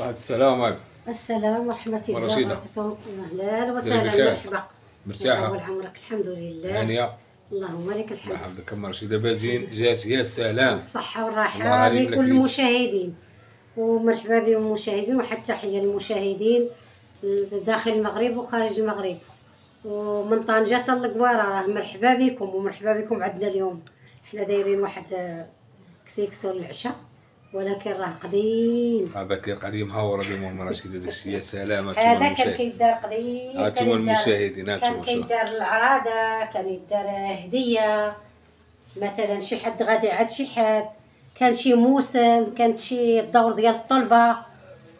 بعد السلام عليكم. السلام ورحمة الله. وبركاته. أهلا وسهلا. مرحبا. مرتاحة؟ أول عمرك الحمد لله. هانية. اللهم لك الحمد. عبدك ام رشيدة بازين جات يا سلام الصحة الله والراحة لكل لك المشاهدين. ومرحبا بهم المشاهدين وحتى تحية للمشاهدين. داخل المغرب وخارج المغرب. ومن طنجة حتى راه مرحبا بكم ومرحبا بكم عندنا اليوم. حنا دايرين واحد كسيكسو للعشاء. ولكن راه قديم عبات لي القضية مهورة بهم ام رشيدة داكشي يا سلام هذا كان كيدار قديم هانتوما المشاهدين، هانتوما كان. كيدار العراضة كان يدار هدية مثلا شي حد غادي عند شي حد كان شي موسم كانت شي دور ديال الطلبة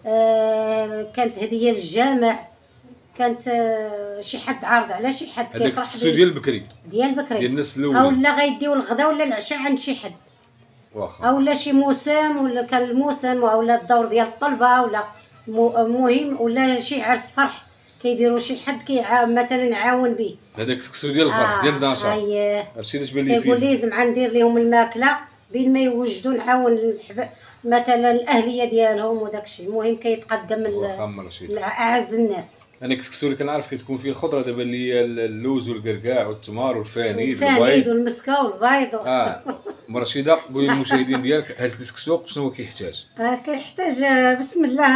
آه كانت هدية للجامع كانت آه شي حد عارض على شي حد هذاك السكسو بيه. ديال بكري ديال بكري ديال الناس أو الاولين لا غيديو الغدا ولا العشاء عند شي حد واخا أو لا شي موسم ولا كان الموسم ولا الدور ديال الطلبة ولا مهم ولا شي عرس فرح. كيديروا شي حد كيعا مثلا يعاون به هذاك السكسو ديال الفرح ديال 12 اييه هادشي اللي تبان لي كيقول فيه لي زعما ندير لهم الماكلة بين ما يوجدوا نعاون. مثلا الأهلية ديالهم وداك الشيء. المهم كيتقدم اعز الناس. أنا السكسو اللي كنعرف كتكون فيه الخضرة دابا اللي هي اللوز والكركاع والتمار والفانيد الفانيد والبيض. والمسكة والبيض. آه. ام رشيدة قولي للمشاهدين ديالك هاد الكسكسو شنو هو كيحتاج؟ آه، كيحتاج آه، بسم الله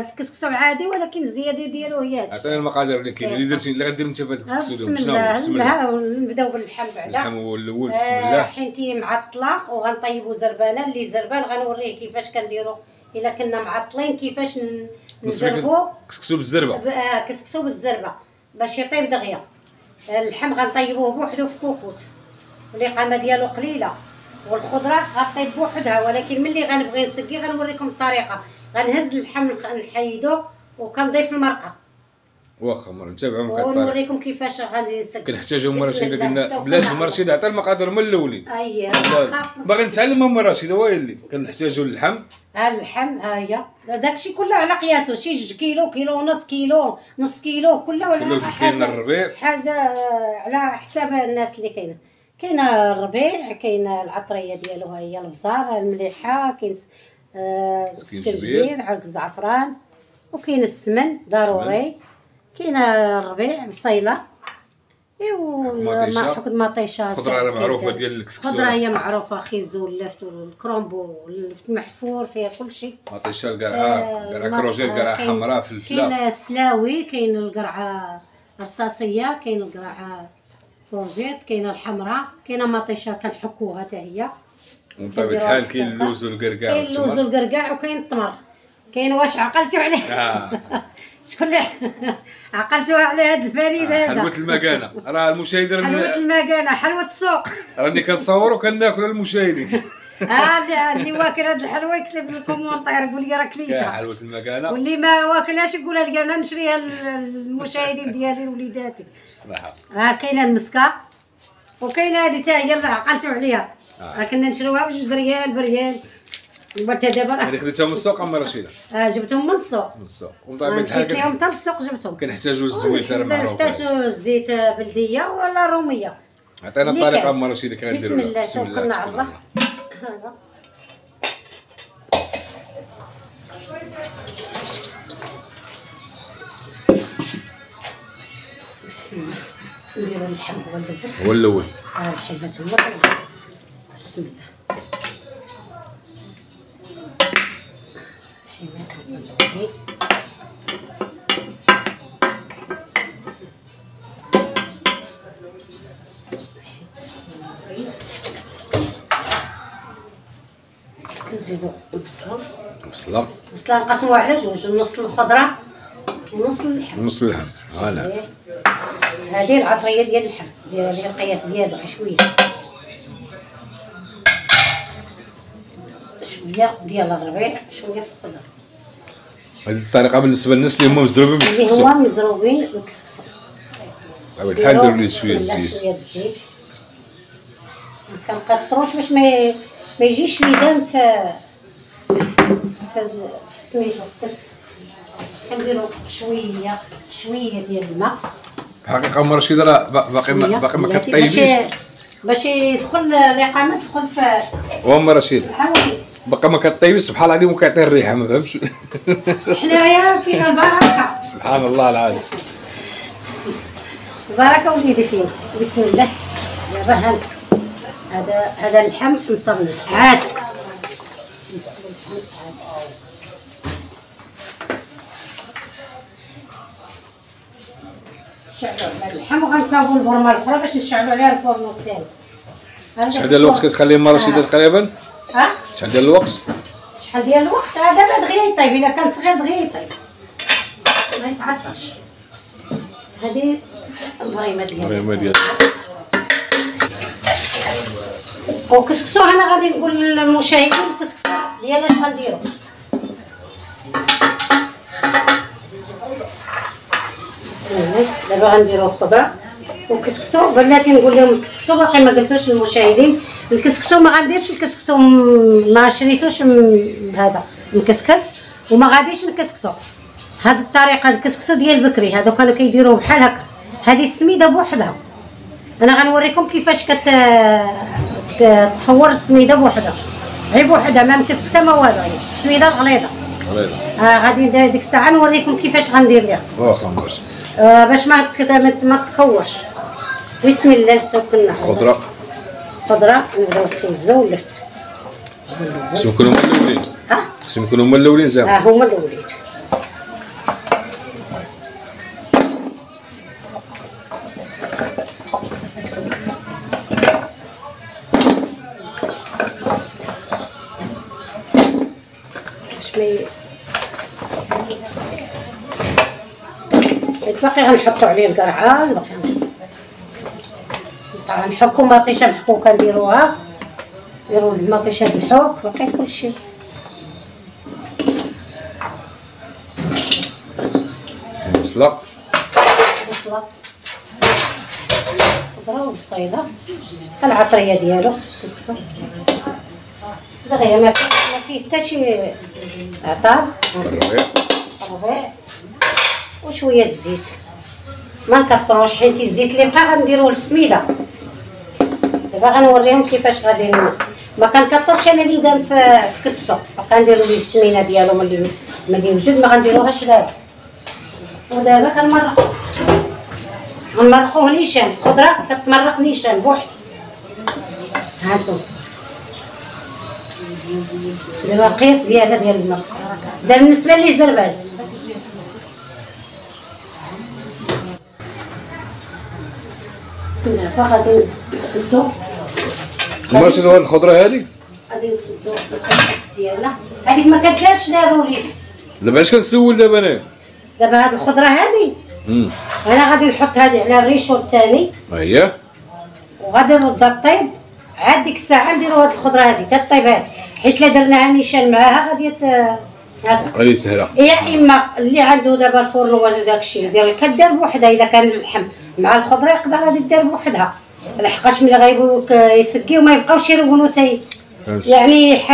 الكسكسو عادي ولكن الزيادة ديالو هي. عطينا المقادير اللي كاين اللي درتي اللي غدير انت في هاد آه، الكسكسو بسم اليوم شنو هو؟ بسم الله. نبداو باللحم بعدا. اللحم هو الأول بسم آه، الله. حينتي معطلة وغنطيبوا زربانة اللي زربان غنوريه كيفاش كنديروا إلا كنا معطلين كيفاش ن- لك كسكسو بالزربة. ب- آه، كسكسو بالزربة. باش يطيب دغيا. اللحم غنطيبوه بوحدو في كوكوت. والإقامة ديالو قليلة. والخضرة غطيب بوحدها. ولكن ملي غنبغي نسقي غنوريكم الطريقة. غنهز اللحم نحيدو وكنضيف المرقة. واخا معك الطريق ونوريكم كيفاش غادي ام بسم رشيده الله، قلنا بلاش ام رشيده عطي المقادير من الأولين. اييه باغي نتعلم ام رشيده ويلي كنحتاجوا اللحم. ها اللحم ها هي داكشي كله على قياسه شي جوج كيلو كيلو ونص كيلو نص كيلو كله في حاجة الربيع. حاجة على حساب الناس اللي كاينة. كاينة الربيع كاينة العطرية ديالو هي البزار المليحة كاين س- آه، عرق الزعفران وكاين السمن ضروري. كاينة الربيع بصيله ايوا حكد مطيشه خضرة راه معروفة. ديال الكسكسو. خضرة هي معروفة خيز واللفت والكرومبو واللفت محفور فيها كل شيء. مطيشه القرعة قرعه courgette قرعه حمراء كاين فلفله السلاوي كاين القرعة رصاصية كاين القرعة courgette كاين الحمراء. كاينة مطيشه كنحكوها حتى هي. وبطبيعه الحال كاين. اللوز والكركاع كاين اللوز والقرقاع وكاين التمر. كاين واش عقلتوا عليه؟ آه. شكون اللي عقلتوا على هذا الفانيد هذا. حلوة المكانة. راه المشاهدين حلوة المكانة حلوة السوق. راني كنصور وكناكل المشاهدين. هذا اللي واكل هاد الحلوة يكتب ال commentaire يقول لي راه كليتها. حلوة المكانة. واللي ما واكلهاش يقولها لي أنا نشريها للمشاهدين ديالي وليداتي ها كاينة المسكة وكاينة هذه حتى هي اللي عقلتوا عليها. آه. راه كنا نشروها بجوج ريال بريال. قلت دابا هذه راه خديتها من السوق ام رشيدة؟ آه، جبتهم من السوق. من السوق. آه، وبطبيعه مشيت الحال لهم حتى للسوق جبتهم. كنحتاجوا الزويت راه معروفة. نحتاجوا الزيت بلدية ولا رومية. عطينا الطريقة كان. ام رشيده كيف بسم غنديروا الله توكلنا على بسم الله. نديرو اللحم هو الأول هو الأول. ها الحبة تما بسم الله. بصله البصله نقسموها على جوج نص الخضرة ونص اللحم. نص اللحم فوالا. إيه. هذه العطريه ديال اللحم ديال هذه القياس ديالو شوية. شوية ديال الربيع شوية في الخضر هذه الطريقة بالنسبة للناس اللي هما مزروبين اللي بالكسكسو. هو مزروبين بالكسكسو. بطبيعه الحال ديروا لي بسم شوية الزيت شوية الزيت. ما كنقطروش باش ما ما يجيش ميدان في في سميتو في الكسكسو كنديرو شوية شوية ديال الماء. الحقيقة أم رشيدة راه با- باقي ما. باقي ما كطيبيش باش يدخل الاقامه تدخل في وأم رشيدة بقى ما كطيبش سبحان الله العظيم وكيعطي الريحة ما فهمتش؟ حنايا فينا البركة. سبحان الله العظيم. البركه وليدي فينا. بسم الله. دابا هذا هذا اللحم نصبنا عاد نشعلوا على اللحم وغنصاوبوا البرمة الأخرى باش نشعلوا عليها الفرن الثاني شحال ديال الوقت كتخليه مرة شي دات قريبا ها؟ شحال ديال الوقت؟ شحال ديال الوقت؟ هذا دابا دغيا يطيب الا كان صغير دغيا يطيب. ما يتعطلش. هذه البرمة ديالها البرمة ديال وكسكسو أنا غادي نقول للمشاهدين الكسكسو ديال اش غنديرو بسم دابا غنديرو الخضرة. وكسكسو بلاتي نقول لهم الكسكسو باقي ما قلتوش للمشاهدين الكسكسو ما غنديرش الكسكسو ما شريتوش هذا مكسكس وما غاديش نكسكسو هاد الطريقة الكسكسو ديال بكري. هادو كانوا كيديروه بحال هكا. هذه السميدة بوحدها. أنا غنوريكم كيفاش كت تفور السميدة بوحدها. غير بوحدها ما مكسكسه ما والو. السميده الغليظة. آه غادي ديك الساعة نوريكم كيفاش غندير ليها. واخا آه باش ما ما تكورش بسم الله توكلنا. خضرة. خضرة نبداو نخيزو واللفت خصهم يكونوا هما الأولين. ها؟ خصهم يكونوا هما الأولين زعما. ها هما الأولين. باقي غنحطو عليه القرعة. طبعا نحكو مطيشه محكوكه نديروها نديرو المطيشه بالحوك باقي كلشي بصله بصلة خضرة وبصيلة. العطرية ديالو كسكسة دغيا ما فيه ما فيه حتى شي عطار الربيع. ربيع وشوية الزيت. ما نكتروش حيت الزيت اللي بقى غنديروه للسميدة. دابا غنوريهم كيفاش غادي ما كنكترش أنا اليدان في في كسكسو بقى نديرو ليه السمينه ديالو ملي ملي يوجد ما غنديروهاش دابا. ودابا كنمرقو. غنمرقوه نيشان. خضره كتمرق نيشان. بوحد هانتو دابا القياس ديالها ديال الماء دا بالنسبة لي زربال دابا غادي نسدو ما شنو هاد الخضرة هادي؟ غادي نسدو ديالنا. هذيك ما كدارش دابا وليدي. دابا اش كنسول دابا أنا؟ دابا هاد الخضرة هذه أنا غادي نحط هذه على الريشو الثاني هي وغادي نردها طيب عاد ديك الساعة نديرو هاد الخضرة هذه تطيب هذه حيت لا درناها نيشان معاها غادي تهرق غادي يا إما اللي عنده دابا الفرن ولا داك الشيء دير كدير بوحدها الا كان اللحم مع الخضرة يقدر غادي دير بوحدها. لحقاش ملي غيبغيو يسكيو ما يبقاوش يرونوا تاي يعني ح...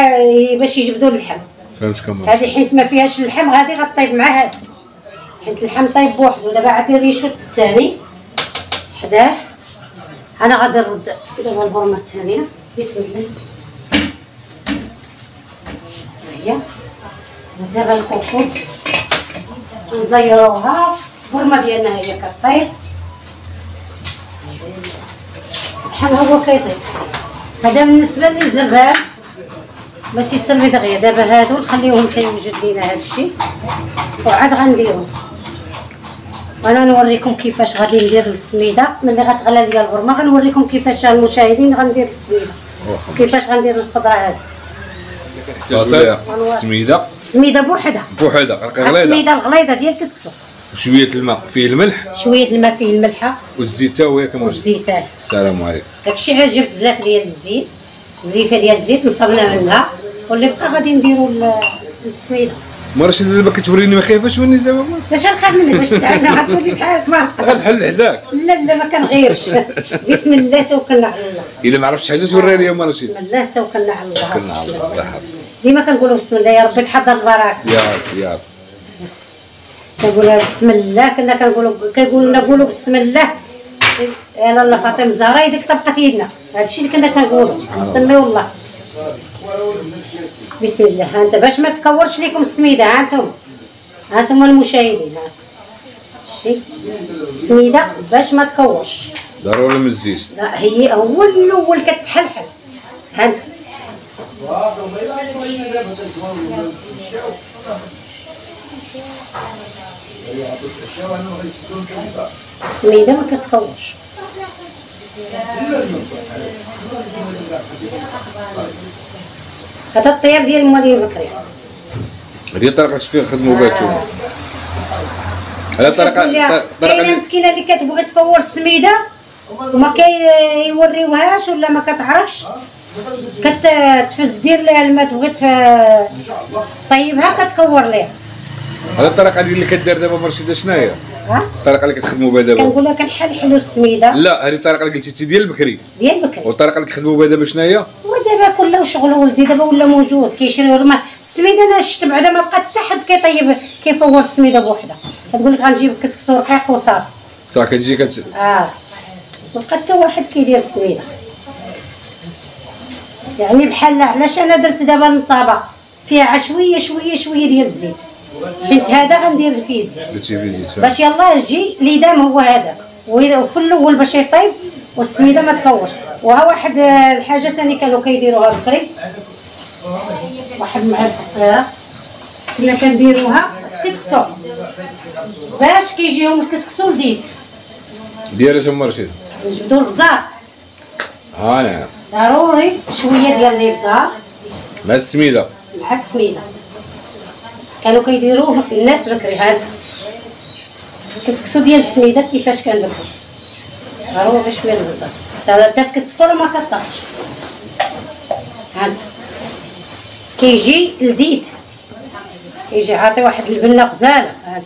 باش يجبدوا اللحم. فهمت كم هذه حيت ما فيهاش اللحم غادي غطيب مع هذا حيت اللحم طيب بوحدو. دابا عاد الريشو الثاني حداه. أنا غادي نرد دابا البرمه الثانية بسم الله. هي دابا الكوكوت. نزيروها. البرمه ديالنا هي كطيب. بحال هو كيطيب؟ هذا بالنسبة للزربان ماشي سربي دغيا. دابا هادو نخليوهم كيوجد لينا هاد الشيء وعاد غنديرهم وأنا نوريكم كيفاش غادي ندير السميده ملي غتغلى ليا البرمه غنوريكم كيفاش المشاهدين غندير السميده وكيفاش غندير الخضرة هذه طاسه السميده السميده بوحدها بوحدها غليظه السميدة الغليظه ديال الكسكسو وشوية الماء فيه الملح. شوية الماء فيه الملحه والزيت هو كما قلت والزيتان. السلام عليكم. داكشي علاش جبت زلاف ديال الزيت. زيفه ديال الزيت نصبنا منها واللي بقى غادي نديرو ال- السميدة. شي دابا كتوريني ما خايفاش مني زعما؟ باش نخاف منك باش تعلم غتولي بحالك ما غنحل حداك لا لا ما كنغيرش. بسم الله توكلنا على الله. إلا ما عرفتش حاجة توريها لي مرة شي بسم الله توكلنا على الله. كنا على الله الله يحفظك. ديما كنقولوا بسم الله يا ربي تحضر البركة. يا رب يا رب كنقولها بسم الله كنا كنقولوا كنقولوا نقولوا بسم الله. يا لاله فاطمة الزهراء يديك سبقت يدنا. هذا الشيء اللي كنا كنقولوا. نسميو الله. بسم الله. ها انت باش ما تكورش لكم السميده ها أنتم. ها أنتم المشاهدين. ها شي. السميده باش ما تكورش. ضروري من الزيت لا هي هو الأول كتحلحل. ها انت. السميده ما كتكورش هذا الطياب ديال المولين بكري هذه الطريقة كيف كنخدموا بها نتوما الطريقة لها الطريقة كاينة اللي- كتبغي تفور السميده وما كيوريوهاش ولا ما كتعرفش كتفز دير لها الماء تبغي طيبها كتكور ليها هذه الطريقة اللي كدير دابا ام رشيدة شنو هي الطريقة اللي كتخدموا بها دابا. كنقول لها كنحلحلوا السميدة. لا هذه الطريقة اللي قلتي ديال البكري. ديال بكري والطريقة اللي كتخدموا بها دابا شنو هي ودابا كله شغل ولدي دابا ولا موجود كيشريو الماء السميدة أنا شفت بعدا ما بقى حتى حد كيطيب كيفور السميدة بوحدها. كتقول لك غنجيب كسكس ورقيق وصافي. صح كتجي كت آه. ما بقى حتى واحد كيدير السميدة. يعني بحال علاش أنا درت دابا النصابه فيها شوية شوية شوية ديال الزيت. حيت هذا غندير فيه الزيت. باش يلاه يجي الإدام هو هذا وإذا- وفي الأول باش يطيب والسميدة ما تكورش. وها واحد آه، الحاجة ثاني كانوا كيديروها بكري. واحد المعلقه صغيرة. كنا كنديروها. كسكسو. باش كيجيهم الكسكسو لذيذ ديال اش ام رشيدة نجبدو البزار ها نعم ضروري شوية ديال الإبزار. مع السميدة. مع السميدة. كانوا كيديروه الناس بكري هاد الكسكسو ديال السميدة كيفاش كان بكري ضروري شوية البزار تا تا في كسكسو راه ما كطاحش هاد كيجي لذيذ كيجي عاطي واحد البنة غزالة. هاد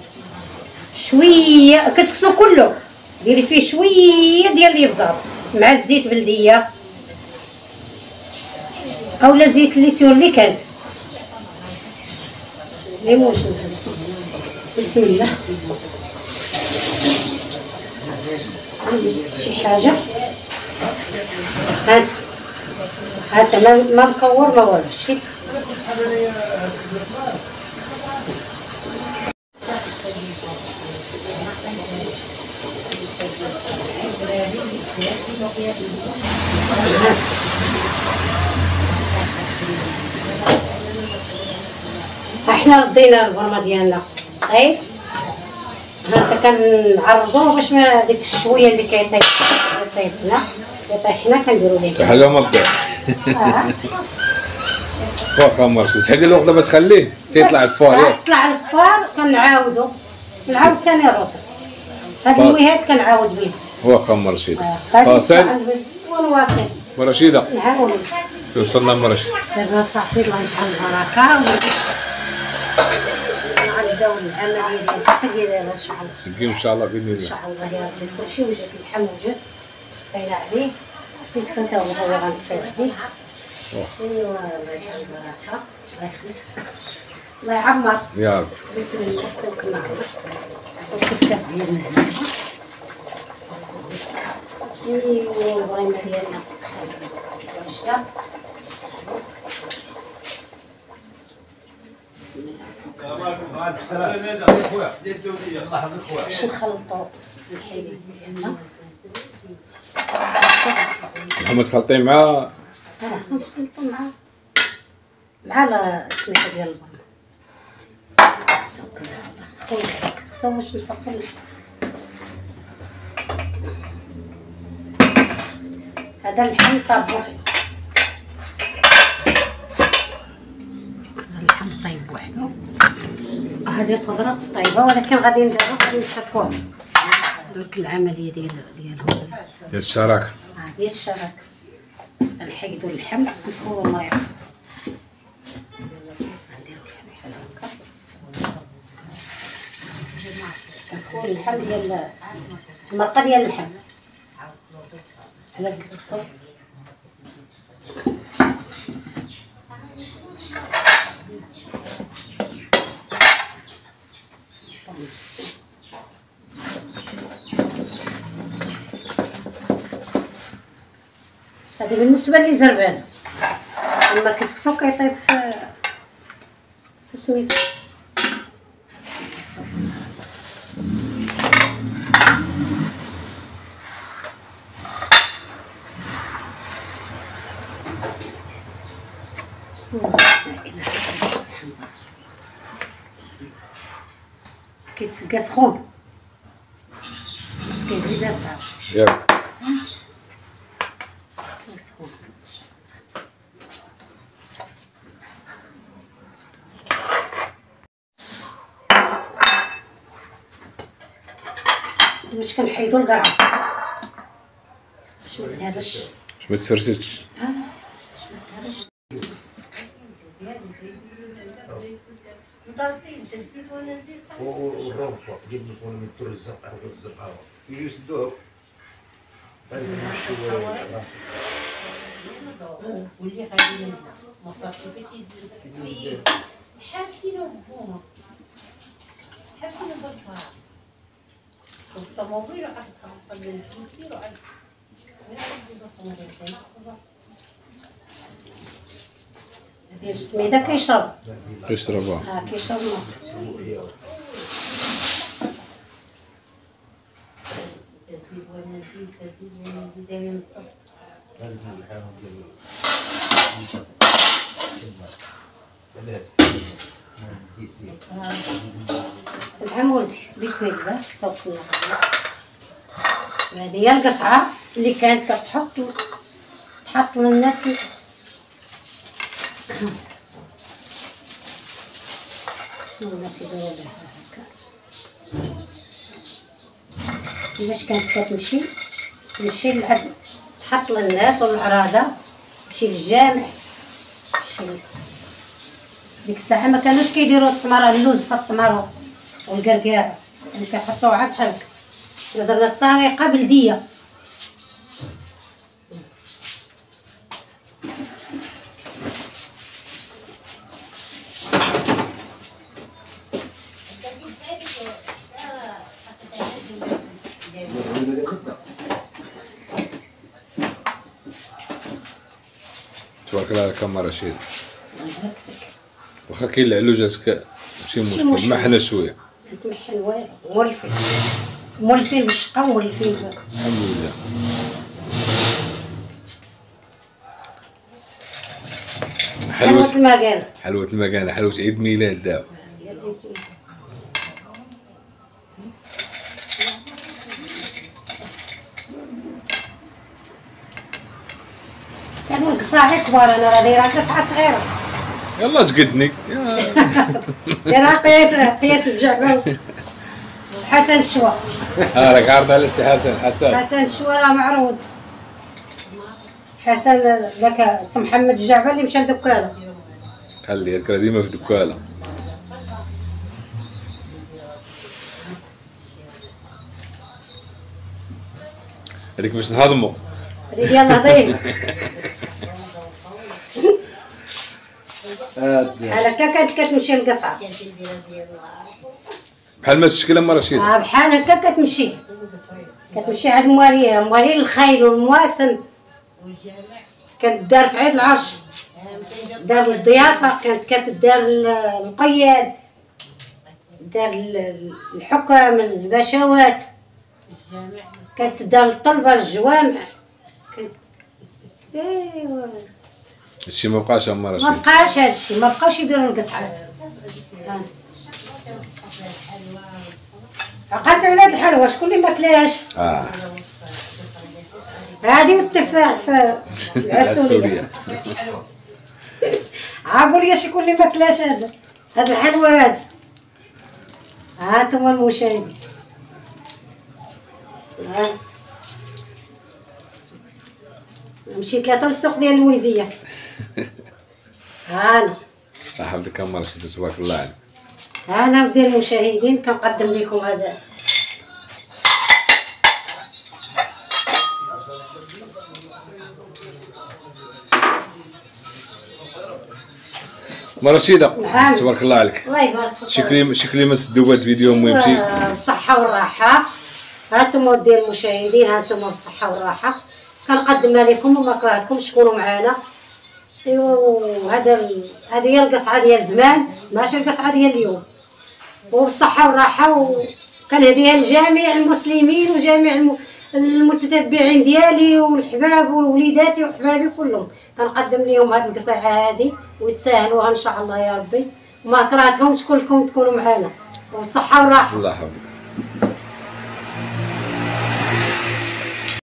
شوية كسكسو كله. ديري فيه شوية ديال الإبزار. مع الزيت بلديه اولا زيت ال Lesieur اللي كان. شنو بسم الله بسم الله. نلبس شي حاجة؟ هات. هات ما ما مكور ما والو شي. إحنا ردينا البرمه ديالنا. طيب. هانت كنعرضوه باش ما ديك الشوية اللي كيطيب. كيطيبنا. كيطيحنا كنديرو ليه حاجة ما آه. واخا رشيد شحال ديال الوقت دابا تخليه. تيطلع الفار ياك طلع الفار كنعاودو. نعاود ثاني الرطب هاد طيب. المويهات كنعاود بيه. واخا ام رشيد آه. هاد فاصل. ونواصل ام رشيده نعاود وصلنا ام رشيد دابا صافي الله يجعل البركة. نعداو العملية ديال التسقيه إن شاء الله. سقيم إن شاء الله بإذن إن الله. شاء الله يا ربي. كلشي وجات اللحم وجات كفينا عليه. سيك سنتا هو هو غنكفي عليه. أيوا الله يجعل البركة. الله يخليك. الله يعمر. يا رب. بسم الله. توكلنا على الله. الكسكاس ديالنا هنا. أيوا البريمه ديالنا واجده بسم الله باش نخلطو الحليب ديالنا محمد خلطي مع آه نخلطو مع مع السميحه ديال واش نفقر هذا اللحم طاب بوحدو هذا اللحم طيب بوحدو هذه الخضرة طيبة ولكن غادي نديرو غادي نشركوها درك العملية ديال ديالهم. ديال الشراكة. آه، ديال الشراكة. نحيدو اللحم نفور مريض نديرو اللحم بحال هكا. نفور اللحم ديال المرقة ديال اللحم. على الكسكسو هذه بالنسبة لي زربان. أما كسكسو كيطيب في في سميتو. كيتسقى سخون بس كيزيد الطعم ياك. سخون باش كنحيدو القرع باش ما باش ما تفرسدش آه باش ما تهرش والربع ديال يكون من طول الزرقاء والزرقاء يجوا يسدوه. واللي غادي لنا مصافي كيزيد حابسين هما حابسين بالفاس والطوموبيل واحد خمسة من الكيسير وعاد ديال السميده كيشرب يشربها آه كيشرب الماء العم ولدي بسم الله توكل الله هذه هي القصعه اللي كانت كتحط تحط للناس كيفاش كانت كتمشي؟ تمشي لعند تحط للناس والعراضه تمشي للجامع. تمشي ديك الساعة ما كانوش كيديروا التمر اللوز في التمر والقرقاع. يعني كيحطوها بحال هكا درنا الطريقة بلدية. تبارك الله عليك يبارك فيك واخا كاين العلوجات ك- ماشي مشكل. ما حنا شوية والو مولفين مولفين بالشقة ومولفين ب- الحمد لله. حلوة حلوة المكان. حلوة المكانة حلوة عيد ميلاد دابا. كانوا القصاعي كبار أنا راه دايره قصعة صغيرة. يلا تقدني. يا- دايرها قياس قياس الجعبة. حسن الشوا راك عارض على سي حسن حسن. حسن الشوا راه معروض. حسن ذاك سي محمد الجعبة اللي مشى لدكانه خلي هاك راه ديما في دكالة هذيك باش نهضمو. هذه ديال الهضيم بحال هكا كانت كتمشي القصعة بحال ما تشكل اما رشيد آه بحال هكا كتمشي. كتمشي عند مواليها موالي الخيل والمواسم. كانت دار في عيد العرش. دار الضيافة كانت كتدار ال- القياد. دار ال- الحكم البشوات. كانت دار الطلبة الجوامع. كانت إيوا. هادشي ما بقاش أما ما بقاش هادشي ما بقاوش يديروا القصعات آه. عقلت على هاد الحلوى شكون اللي ما كلاش آه. هادي والتفاح في السورية عاقول لي شكون اللي ما كلاش هذا هاد الحلوى هاد. ها أنتم المشاهدين. نمشي ثلاثة للسوق ديال المويزية. أنا. يحفظك اما رشيد تبارك الله عليك. أنا ودي المشاهدين كنقدم لكم هذا. رشيدة نعم. تبارك الله عليك. الله يبارك فيك. شكلي شكلي ما سدوا هاد الفيديو مهمتي آه، بالصحة والراحة هانتم ودي المشاهدين هانتم بالصحة والراحة كنقدمها لكم وما كرهتكمش تكونوا معنا ايوا وهذا ال- هذه هي القصعة ديال زمان ماشي القصعة ديال اليوم. وبالصحة والراحة وكنهديها لجميع المسلمين وجميع الم- المتتبعين ديالي والحباب ووليداتي وحبابي كلهم. كنقدم لهم هذه القصيعه هذه ويتساهلوها إن شاء الله يا ربي. وما كرهتهمش كلكم تكونوا معنا وبالصحة والراحة. الله يحفظك.